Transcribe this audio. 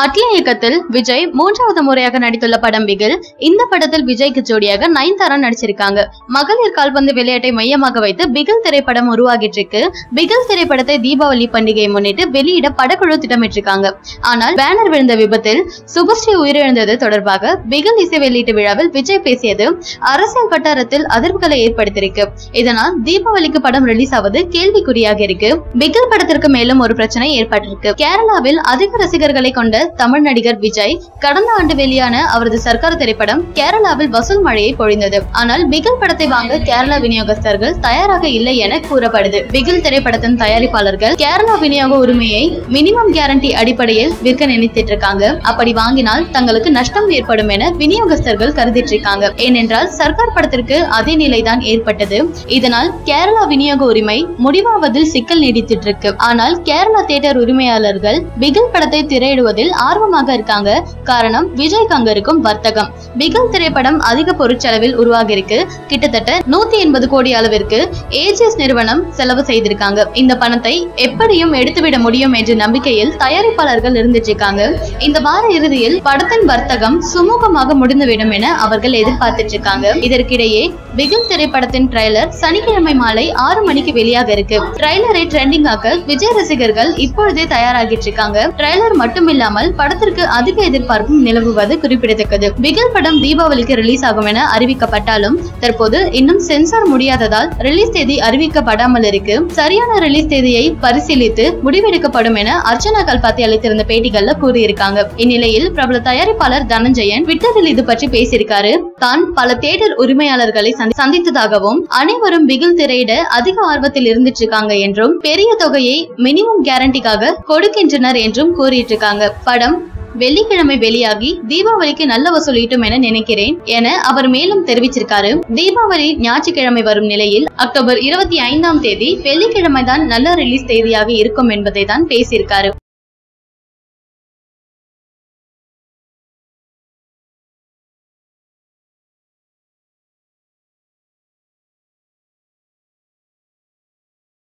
அட்லி இயக்கத்தில் விஜய் மூன்றாவது முறையாக நடித்துள்ள படம் பிகில் இந்த படத்தில் விஜய்க்கு ஜோடியாக நயன்தாரா நடிச்சிருக்காங்க. மகளிர் கால்பந்து விளையாட்டை மையமாக வைத்து பிகில் திரைப்படம் உருவாகிட்டு இருக்கு பிகில் திரைப்படத்தை தீபாவளி பண்டிகையை முன்னிட்டு வெளியிட படக்குழு திட்டமிட்டிருக்காங்க. ஆனால் பேனர் விழுந்த விபத்தில் சுபஸ்ரீ உயிரிழந்தது தொடர்பாக பிகில் இசை வெளியீட்டு விழாவில் விஜய் பேசியது அரசியல் வட்டாரத்தில் அதிர்வுகளை ஏற்படுத்தியிருக்கு. இதனால் தீபாவளிக்கு படம் ரிலீஸ் ஆவது கேள்விக்குறியாக இருக்கு. பிகில் படத்திற்கு மேலும் ஒரு பிரச்சனை ஏற்பட்டிருக்கு. கேரளாவில் அதிக ரசிகர்களை கொண்ட தமிழ் நடிகர் விஜய் கடந்த ஆண்டு வெளியான அவரது சர்க்கார் திரைப்படம் கேரளாவில் வசூல் மழையை பொழிந்தது. ஆனால் பிகில் படத்தை வாங்க கேரளா விநியோகஸ்தர்கள் தயாராக இல்லை என கூறப்படுது. பிகில் திரைப்படத்தின் தயாரிப்பாளர்கள் கேரளா விநியோக உரிமையை மினிமம் கேரண்டி அடிப்படையில் விற்க நினைத்திட்டு இருக்காங்க. அப்படி வாங்கினால் தங்களுக்கு நஷ்டம் ஏற்படும் என விநியோகஸ்தர்கள் கருதிட்டு இருக்காங்க. ஏனென்றால் சர்க்கார் படத்திற்கு அதே நிலைதான் ஏற்பட்டது. இதனால் கேரளா விநியோக உரிமை முடிவாவதில் சிக்கல் நீடித்திட்டு இருக்கு. ஆனால் கேரளா தியேட்டர் உரிமையாளர்கள் பிகில் படத்தை திரையிடுவதில் ஆர்வமாக இருக்காங்க. காரணம் விஜய்க்கு அங்க இருக்கும் வர்த்தகம். பிகில் திரைப்படம் அதிக பொருட்செலவில் உருவாகி இருக்கு கிட்டத்தட்ட நூத்தி எண்பது கோடி அளவிற்கு ஏஜிஎஸ் நிறுவனம் செலவு செய்திருக்காங்க. இந்த பணத்தை எப்படியும் எடுத்துவிட முடியும் என்ற நம்பிக்கையில் தயாரிப்பாளர்கள் இருந்துட்டு இருக்காங்க இந்த வார இறுதியில் படத்தின் வர்த்தகம் சுமூகமாக முடிந்துவிடும் என அவர்கள் எதிர்பார்த்துட்டு இருக்காங்க இதற்கிடையே பிகில் திரைப்படத்தின் ட்ரெய்லர் சனிக்கிழமை மாலை ஆறு மணிக்கு வெளியாக இருக்கு. ட்ரெய்லரை ட்ரெண்டிங் ஆக்க விஜய் ரசிகர்கள் இப்பொழுதே தயாராகிட்டு இருக்காங்க ட்ரெய்லர் மட்டும் இல்லாமல் இல்லாமல் படத்திற்கு அதிக எதிர்பார்ப்பும் நிலவுவது குறிப்பிடத்தக்கது. பிகில் படம் தீபாவளிக்கு ரிலீஸ் ஆகும் என அறிவிக்கப்பட்டாலும் தற்போது இன்னும் சென்சார் முடியாததால் ரிலீஸ் தேதி அறிவிக்கப்படாமல் இருக்கு. சரியான ரிலீஸ் தேதியை பரிசீலித்து முடிவெடுக்கப்படும் என அர்ச்சனா கல்பாத்தி அளித்திருந்த பேட்டிகள்ல கூறியிருக்காங்க. இந்நிலையில் பிரபல தயாரிப்பாளர் தனஞ்சயன் ட்விட்டரில் இது பற்றி பேசியிருக்காரு. தான் பல தியேட்டர் உரிமையாளர்களை சந்தித்ததாகவும் அனைவரும் பிகில் திரையிட அதிக ஆர்வத்தில் இருந்துட்டு இருக்காங்க என்றும் பெரிய தொகையை மினிமம் கேரண்டிக்காக கொடுக்கின்றனர் என்றும் கூறிட்டு இருக்காங்க படம் வெள்ளிக்கிழமை வெளியாகி தீபாவளிக்கு நல்ல வசூலிட்டும் என நினைக்கிறேன் என அவர் மேலும் தெரிவிச்சிருக்காரு. தீபாவளி ஞாயிற்றுக்கிழமை வரும் நிலையில் அக்டோபர் இருபத்தி ஐந்தாம் தேதி வெள்ளிக்கிழமை தான் நல்ல ரிலீஸ் தேதியாக இருக்கும் என்பதை தான் பேசியிருக்காரு.